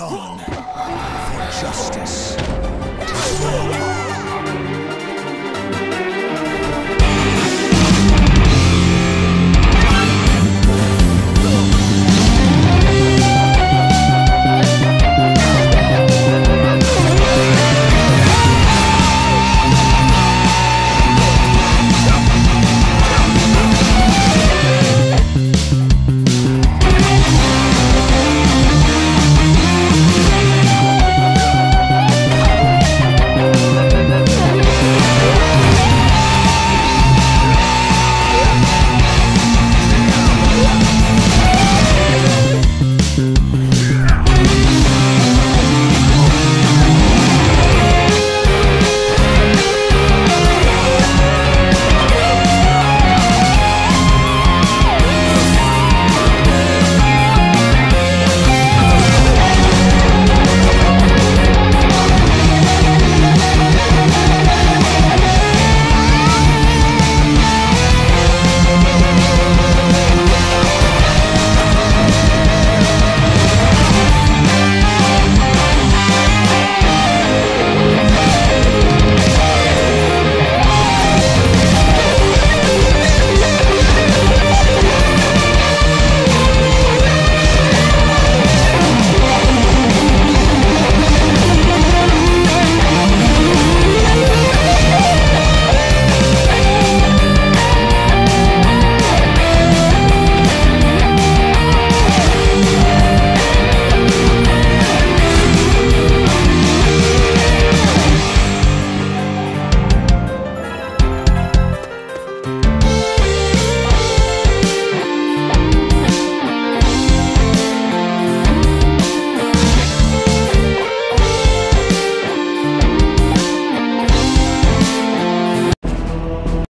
On for justice.